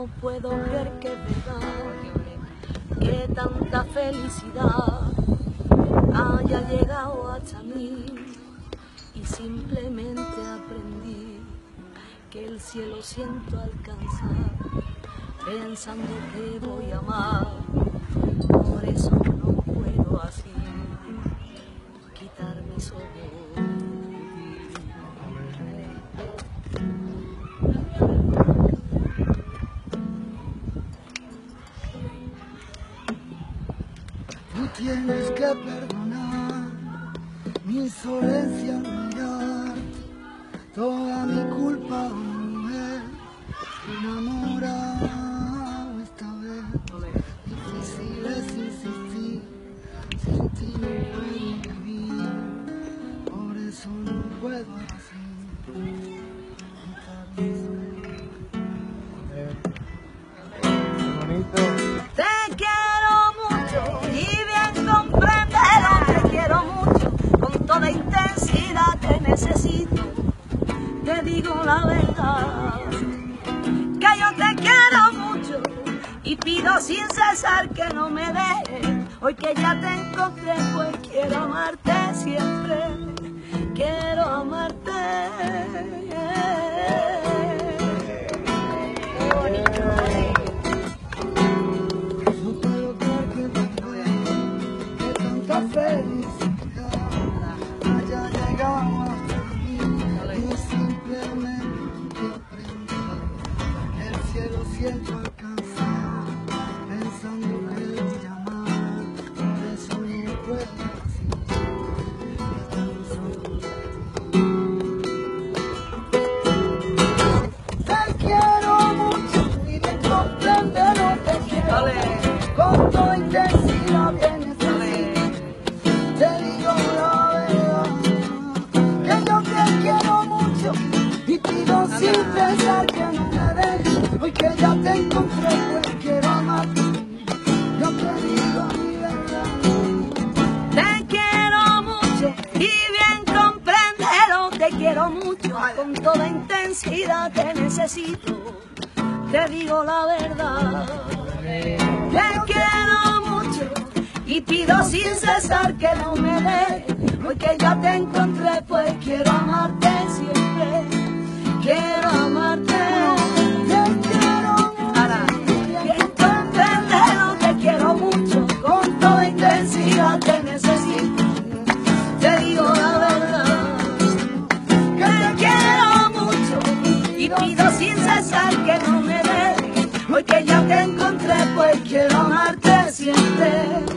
no puedo creer que verdad que tanta felicidad haya llegado hasta mí. Y simplemente aprendí que el cielo siento alcanzar pensando que voy a amar Tú tienes que perdonar mi insolencia al mirar toda mi culpa, mujer, enamorado esta vez. Difícil es insistir, sin ti no puedo vivir, por eso no puedo así. Digo la verdad, que yo te quiero mucho y pido sin cesar que no me dejes, hoy que ya te encontré pues quiero amarte siempre, quiero amarte. Y pido sin pensar que no me dejes. Hoy que ya te encontré, pues quiero amarte. Yo te digo mi verdad. Te quiero mucho y bien comprenderlo, te quiero mucho, con toda intensidad te necesito, te digo la verdad. Te quiero mucho y pido sin cesar que no me dejes, hoy que ya te encontré pues quiero amarte there